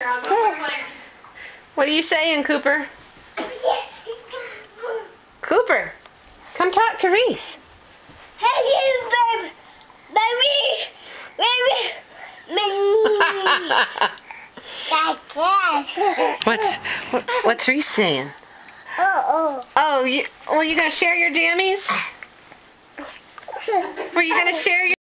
What are you saying, Cooper? Cooper, come talk to Reese. Hey, baby. Baby. Baby. What's what, what's Reese saying? Oh, Oh, you well, you gonna share your jammies? Were you gonna share your?